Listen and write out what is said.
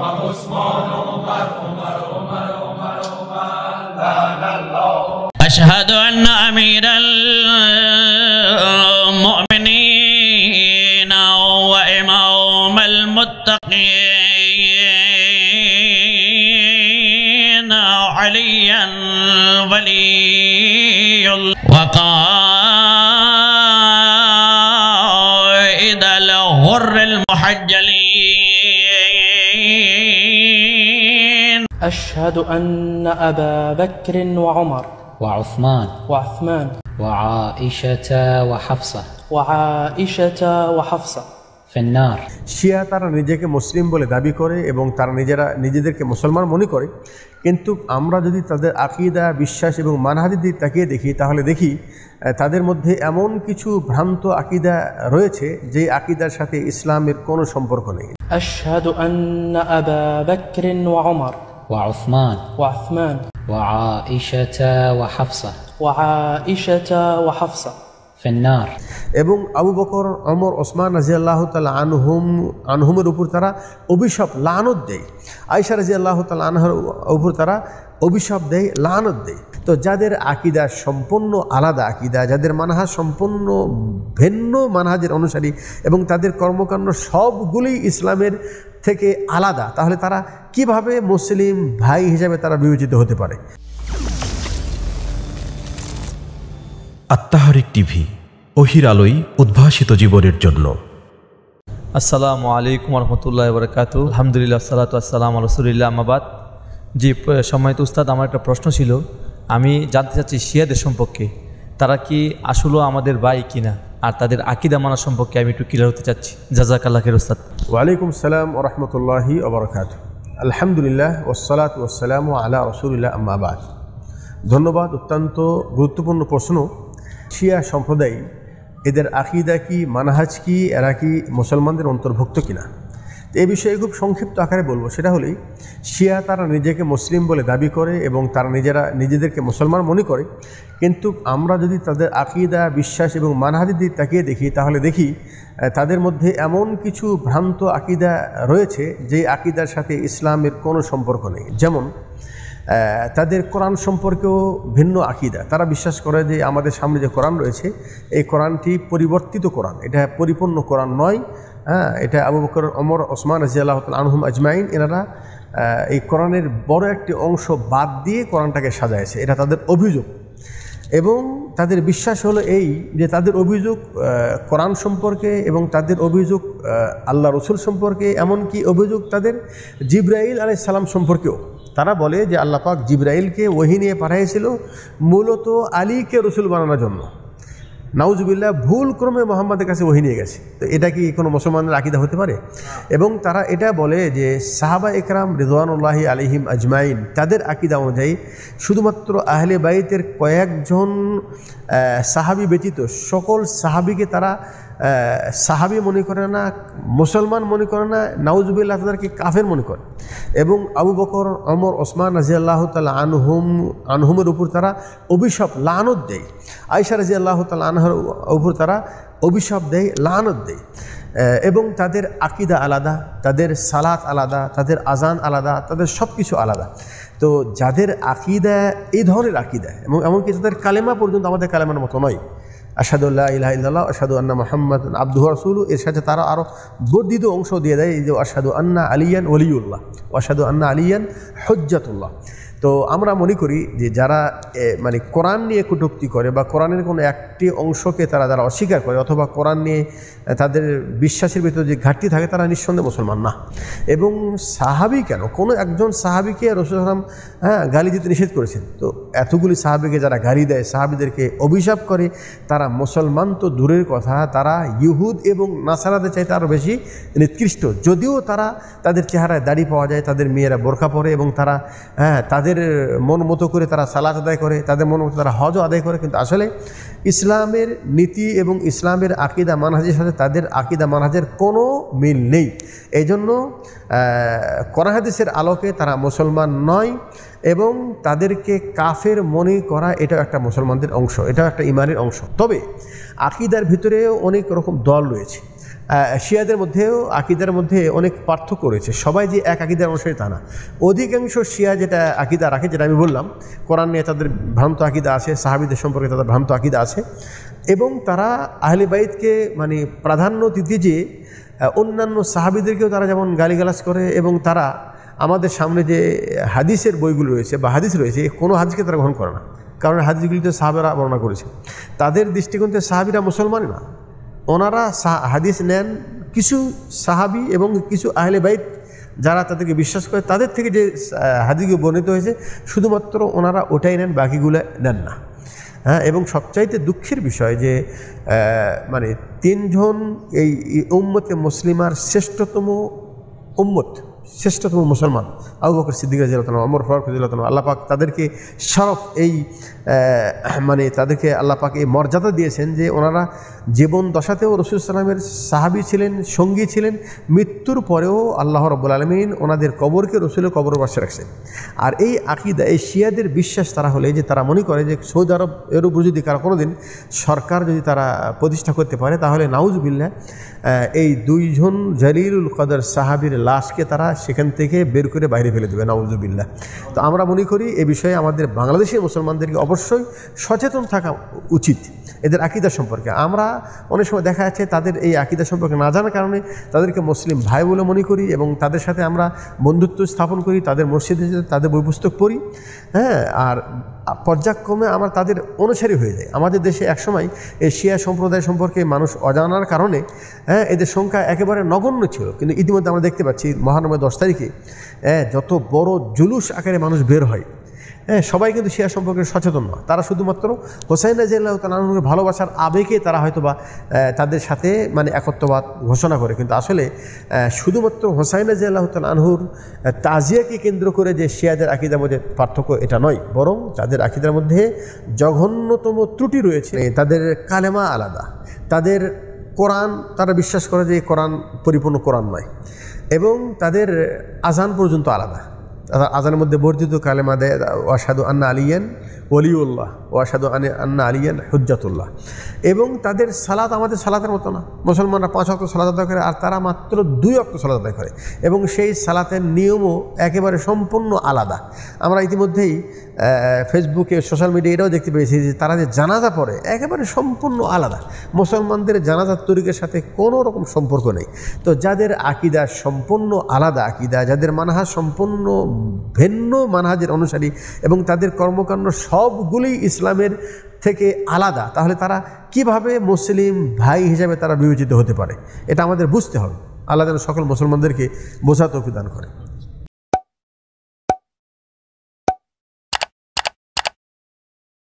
عمر عثمان عمر عمر عمر عمر أشهد أن أمير المؤمنين وإمام المتقين عليا ولي وقال أشهد أن أبا بكر وعمر وعثمان وعثمان وعائشة وحفصة وعائشة وحفصة في النار শিয়া তারা নিজেকে মুসলিম বলে দাবি করে এবং তারা নিজেরা নিজেদেরকে মুসলমান মনে করে কিন্তু আমরা যদি তাদের আকিদা বিশ্বাস এবং মানহাদির দিক তাকিয়ে দেখি তাহলে দেখি আহ, তাদের মধ্যে এমন কিছু ভ্রান্ত আকিদা রয়েছে যে আকিদার সাথে ইসলামের কোনো সম্পর্ক নেই وعثمان. وعثمان. وعائشة وحفصة. وعائشة وحفصة. এবং আবু বকর অমর ওসমান রাজি আল্লাহ তালা আনহুম, আনহুমের উপর তারা অভিশাপ, লানত দেয়। আয়সা রাজি আল্লাহ তালা আনহার উপর তারা অভিশাপ দেয়, লানত দেয়। তো যাদের আকিদা সম্পূর্ণ আলাদা আকিদা, যাদের মানহা সম্পূর্ণ ভিন্ন মানহাজের অনুসারী এবং তাদের কর্মকাণ্ড সবগুলি ইসলামের থেকে আলাদা, তাহলে তারা কীভাবে মুসলিম ভাই হিসাবে তারা বিবেচিত হতে পারে? আত্মাহারিক টিভি অহির আলোই উদ্ভাসিত জীবনের জন্য। আসসালামু আলাইকুম রহমতুল্লাহ বরকাত আলহামদুলিল্লাহ সালাতু আসসালাম রসুলিল্লাহ আমাবাদ জি সম্মানিত উস্তাদ আমার একটা প্রশ্ন ছিল। আমি জানতে চাচ্ছি শিয়াদের সম্পর্কে। তারা কি আসলেও আমাদের ভাই কিনা? আর তাদের আকিদা মানা সম্পর্কে আমি একটু ক্লিয়ার হতে চাচ্ছি। জাজাক আল্লাহের উস্তাদ। ওয়ালাইকুম সালাম ওরহমতুল্লাহি ওবরকাত আলহামদুলিল্লাহ ওসালাত ওসালাম আলা রসুলিল্লাহ আম্মাবাদ ধন্যবাদ অত্যন্ত গুরুত্বপূর্ণ প্রশ্ন। শিয়া সম্প্রদায়, এদের আকিদা কি, মানহাজ কি, এরা কি মুসলমানদের অন্তর্ভুক্ত কিনা? এ বিষয়ে খুব সংক্ষিপ্ত আকারে বলব। সেটা হলেই, শিয়া তারা নিজেকে মুসলিম বলে দাবি করে এবং তারা নিজেরা নিজেদেরকে মুসলমান মনে করে। কিন্তু আমরা যদি তাদের আকিদা, বিশ্বাস এবং মানহাদির দিক তাকিয়ে দেখি, তাহলে দেখি তাদের মধ্যে এমন কিছু ভ্রান্ত আকিদা রয়েছে যে আকিদার সাথে ইসলামের কোনো সম্পর্ক নেই। যেমন তাদের কোরআন সম্পর্কেও ভিন্ন আকিদা। তারা বিশ্বাস করে যে আমাদের সামনে যে কোরআন রয়েছে, এই কোরআনটি পরিবর্তিত কোরআন। এটা পরিপূর্ণ কোরআন নয়। হ্যাঁ এটা আবু বকর অমর ওসমান রাজিয়াল্লাহ আনহুম আজমাইন, এনারা এই কোরআনের বড় একটি অংশ বাদ দিয়ে কোরআনটাকে সাজাইছে। এটা তাদের অভিযোগ। এবং তাদের বিশ্বাস হলো এই যে তাদের অভিযোগ কোরআন সম্পর্কে এবং তাদের অভিযোগ আল্লাহ রসুল সম্পর্কে, এমনকি অভিযোগ তাদের জিব্রাইল আলাইসাল্লাম সম্পর্কেও। তারা বলে যে আল্লাহ পাক জিব্রাইলকে ওহি নিয়ে পাঠাইছিল, মূলত আলীকে রসুল বানানোর জন্য। নাউজুবিল্লাহ, ভুল ক্রমে মোহাম্মদের কাছে ওহি নিয়ে গেছে। তো এটা কি কোনো মুসলমানের আকিদা হতে পারে? এবং তারা এটা বলে যে সাহাবা একরাম রিদওয়ানুল্লাহি আলিহিম আজমাইন, তাদের আকিদা অনুযায়ী শুধুমাত্র আহলে বাইতের কয়েকজন সাহাবি ব্যতীত সকল সাহাবিকে তারা সাহাবি মনে করে না, মুসলমান মনে করে না, নাউজুবিল্লাহ তাদেরকে কাফের মনে করে? এবং আবু বকর অমর ওসমান রাজি আল্লাহ তালা আনহুম, আনহুমের উপর তারা অভিশাপ, লানত দেয়। আয়সা রাজি আল্লাহ তালা আনহর উপর তারা অভিশাপ দেয়, লানত দেয়। এবং তাদের আকিদা আলাদা, তাদের সালাত আলাদা, তাদের আজান আলাদা, তাদের সব কিছু আলাদা। তো যাদের আকিদা, এই ধরনের আকিদা, এবং এমনকি তাদের কালেমা পর্যন্ত আমাদের কালেমার মতো নয়। আসাদুল্লাহ ইলাহ ইল্লাহ আসাদু আন্না মোহাম্মদ আব্দুহ রসুল এর সাথে তারা আরও বর্ধিত অংশ দিয়ে দেয় এই যে আসাদু আন্না আলিয়ান ওলিউল্লাহ আসাদু আন্না আলিয়ান হজ্জাতুল্লাহ। তো আমরা মনে করি যে যারা মানে কোরআন নিয়ে কটূক্তি করে বা কোরআনের কোনো একটি অংশকে তারা, যারা অস্বীকার করে অথবা কোরআন নিয়ে তাদের বিশ্বাসের ভিতরে যে ঘাটতি থাকে তারা নিঃসন্দেহে মুসলমান না। এবং সাহাবি কেন? কোনো একজন সাহাবিকে রসুলাম হ্যাঁ গালি দিতে নিষেধ করেছেন। তো এতগুলি সাহাবিকে যারা গালি দেয়, সাহাবিদেরকে অভিশাপ করে, তারা মুসলমান তো দূরের কথা, তারা ইহুদ এবং নাসারাদের চাইতে আরও বেশি নিকৃষ্ট। যদিও তারা তাদের চেহারায় দাড়ি পাওয়া যায়, তাদের মেয়েরা বোরখা পরে এবং তারা হ্যাঁ তাদের মন মতো করে তারা সালাত আদায় করে, তাদের মন মতো তারা হজও আদায় করে। কিন্তু আসলে ইসলামের নীতি এবং ইসলামের আকিদা, মানহাজের সাথে তাদের আকিদা, মানহাজের কোনো মিল নেই। এই জন্য করাহাদিসের আলোকে তারা মুসলমান নয় এবং তাদেরকে কাফের মনে করা এটাও একটা মুসলমানদের অংশ, এটাও একটা ইমানের অংশ। তবে আকিদার ভিতরেও অনেক রকম দল রয়েছে। শিয়াদের মধ্যেও, আকিদার মধ্যে অনেক পার্থক্য রয়েছে। সবাই যে এক আকিদার অনুসারী তা না। অধিকাংশ শিয়া যেটা আকিদা রাখে, যেটা আমি বললাম, কোরআন নিয়ে তাদের ভ্রান্ত আকিদা আছে, সাহাবিদের সম্পর্কে তাদের ভ্রান্ত আকিদা আছে এবং তারা আহলে বাইতকে মানে প্রাধান্য দিতে যে অন্যান্য সাহাবিদেরকেও তারা যেমন গালিগালাজ করে এবং তারা আমাদের সামনে যে হাদিসের বইগুলো রয়েছে বা হাদিস রয়েছে কোনো হাদিসকে তারা গ্রহণ করে না। কারণ হাদিসগুলিতে সাহাবেরা বর্ণনা করেছে। তাদের দৃষ্টিকোণ থেকে সাহাবিরা মুসলমানই না। ওনারা হাদিস নেন কিছু সাহাবি এবং কিছু আহলে বাইত যারা তাদেরকে বিশ্বাস করে, তাদের থেকে যে হাদিসগুলো বর্ণিত হয়েছে, শুধুমাত্র ওনারা ওটাই নেন, বাকিগুলো নেন না। হ্যাঁ এবং সবচাইতে দুঃখের বিষয় যে মানে তিনজন এই উম্মতে মুসলিমার শ্রেষ্ঠতম উম্মত, শ্রেষ্ঠতম মুসলমান, আবু বকর সিদ্দিক রাজিয়াল অমর ফারুক রাজিয়াল আল্লাহ পাক তাদেরকে শরফ এই মানে তাদেরকে আল্লাপাক এই মর্যাদা দিয়েছেন যে ওনারা জীবন দশাতেও রসুল সালামের সাহাবি ছিলেন, সঙ্গী ছিলেন, মৃত্যুর পরেও আল্লাহ রব্বুল আলমিন ওনাদের কবরকে রসুলের কবর পাশে রাখছেন। আর এই আকিদা, এই শিয়াদের বিশ্বাস তারা হলে যে তারা মনে করে যে সৌদি আরব এর উপর যদি কারও কোনো দিন সরকার যদি তারা প্রতিষ্ঠা করতে পারে, তাহলে নাউজবিল্লা এই দুইজন জালিলুল কদর সাহাবির লাশকে তারা সেখান থেকে বের করে বাইরে ফেলে দেবে, নাউজুবিল্লাহ। তো আমরা মনে করি এ বিষয়ে আমাদের বাংলাদেশের মুসলমানদেরকে অবশ্যই সচেতন থাকা উচিত এদের আকিদা সম্পর্কে। আমরা অনেক সময় দেখা যাচ্ছে তাদের এই আকিদা সম্পর্কে না জানার কারণে তাদেরকে মুসলিম ভাই বলে মনে করি এবং তাদের সাথে আমরা বন্ধুত্ব স্থাপন করি, তাদের মসজিদে তাদের বই পুস্তক পড়ি হ্যাঁ? আর পর্যায়ক্রমে আমরা তাদের অনুসারী হয়ে যাই আমাদের দেশে একসময় এই শিয়া সম্প্রদায় সম্পর্কে মানুষ অজানার কারণে হ্যাঁ এদের সংখ্যা একেবারে নগণ্য ছিল। কিন্তু ইতিমধ্যে আমরা দেখতে পাচ্ছি মহানবমী দশ তারিখে হ্যাঁ যত বড় জুলুস আকারে মানুষ বের হয় হ্যাঁ সবাই কিন্তু শিয়া সম্পর্কে সচেতন নয়। তারা শুধুমাত্র হোসাইন রাজিয়াল্লাহ তালাহুর ভালোবাসার আবেগে তারা হয়তো বা তাদের সাথে মানে একত্ববাদ ঘোষণা করে। কিন্তু আসলে শুধুমাত্র হোসাইন রাজিয়াল্লাহ তালাহুর তাজিয়াকে কেন্দ্র করে যে শিয়াদের আকিদার মধ্যে পার্থক্য এটা নয়, বরং তাদের আকিদার মধ্যে জঘন্যতম ত্রুটি রয়েছে। তাদের কালেমা আলাদা। তাদের কোরআন, তারা বিশ্বাস করে যে কোরআন পরিপূর্ণ কোরআন নয়। এবং তাদের আজান পর্যন্ত আলাদা। আজানের মধ্যে বর্ধিত কালেমা দেয় অসাধু আন্না আলিয়ান ওলিউল্লাহ ওয়াসাদু আনে, আন্না আলিয়ান হুজ্জাতুল্লাহ। এবং তাদের সালাত আমাদের সালাতের মতো না। মুসলমানরা পাঁচ অক্ট সালাত আদায় করে, আর তারা মাত্র দুই অক্ট সালাত আদায় করে। এবং সেই সালাতের নিয়মও একেবারে সম্পূর্ণ আলাদা। আমরা ইতিমধ্যেই ফেসবুকে, সোশ্যাল মিডিয়া এটাও দেখতে পেয়েছি যে তারা যে জানাজা পড়ে, একেবারে সম্পূর্ণ আলাদা। মুসলমানদের জানাজার তরিকের সাথে কোনো রকম সম্পর্ক নেই। তো যাদের আকিদা সম্পূর্ণ আলাদা আকিদা, যাদের মানহাজ সম্পূর্ণ ভিন্ন মানহাজের অনুসারী, এবং তাদের কর্মকাণ্ড সবগুলি ইসলামের থেকে আলাদা। তাহলে তারা কীভাবে মুসলিম ভাই হিসাবে তারা বিবেচিত হতে পারে? এটা আমাদের বুঝতে হবে। আল্লাহ যেন সকল মুসলমানদেরকে বোঝা তফিদান দান করে।